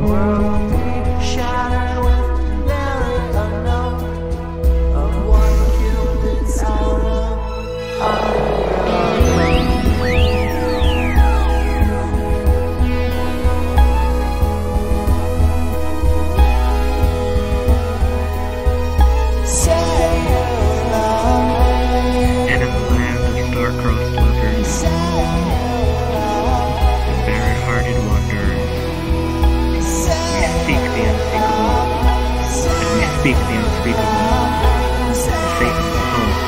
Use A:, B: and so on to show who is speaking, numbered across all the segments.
A: world.
B: speak the unspeakable. Faithful hope.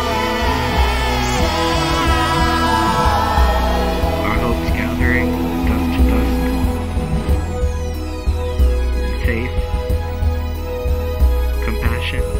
B: Our hopes gathering dust to dust. Faith. Compassion.